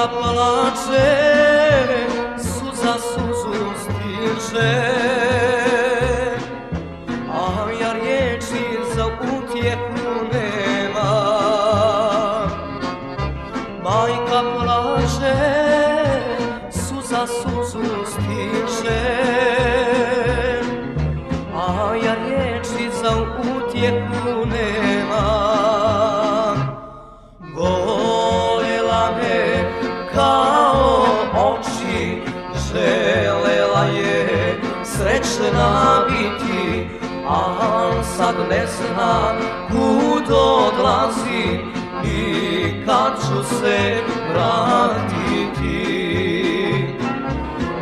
majka plače, suza suzu stiže. A ja riječi za utjehu nema. Majka plače, suza suzu stiže. A ja riječi za utjehu nema. je srećna biti, a sad ne zna kud odlazi i kad ću se vratiti.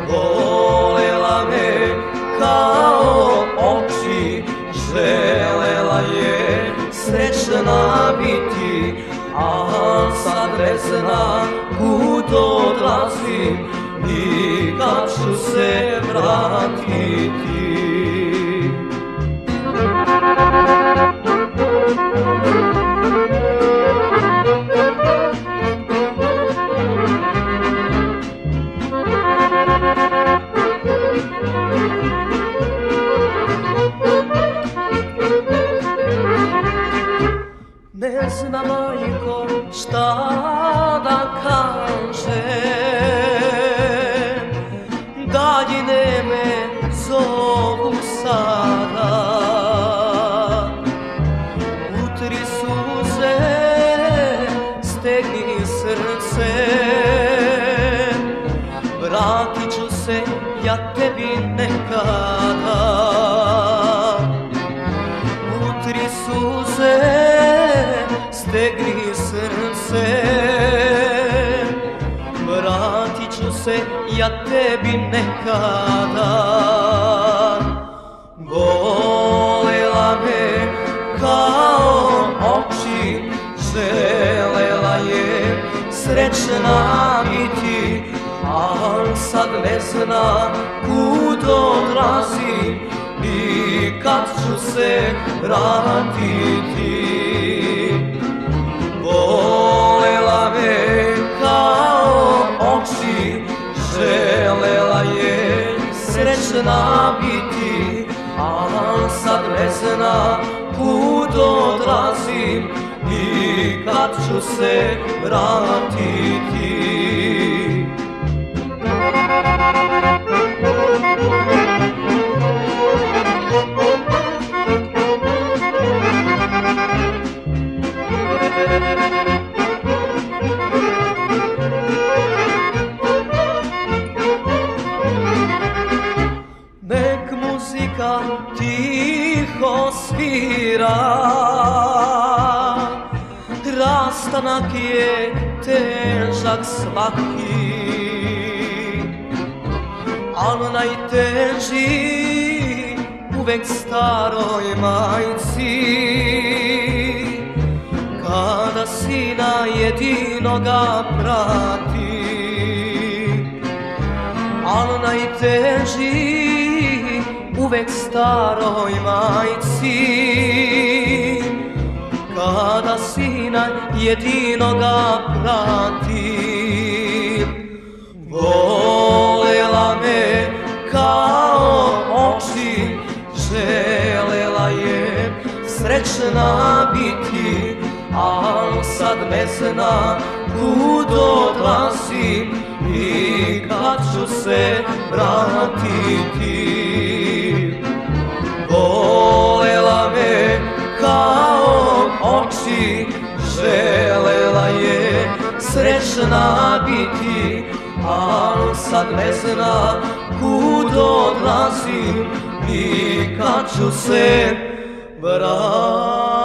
Volela me kao oči, želela je srećna biti, a sad ne zna kud odlazi i ću se vratiti Ne znam majko šta da kažem utri suze, stegni srce. Vratit ću se ja tebi nekada, utri suze, stegni srce. Vratit ću se ja tebi nekada, volela me kao večna biti Al sad ne zna kud odlazi I kad ću se vratiti. Volela me kao oči Želela je srećna biti Al sad ne zna kud odlazim I kad ću se vratiti. Nek muzika tiho svira rastanak je težak svaki. Al najteži uvek staroj majci. Kada sina jedinoga prati Al najteži uvek staroj majci pa sina jedinoga pratim. Volela me kao oči, želela je srećna biti, al sad ne zna kud odlazi i kad ću se vratiti. Volela me kao oči Želela je srećna biti Al sad ne zna kud odlazim I kad ću se vratiti.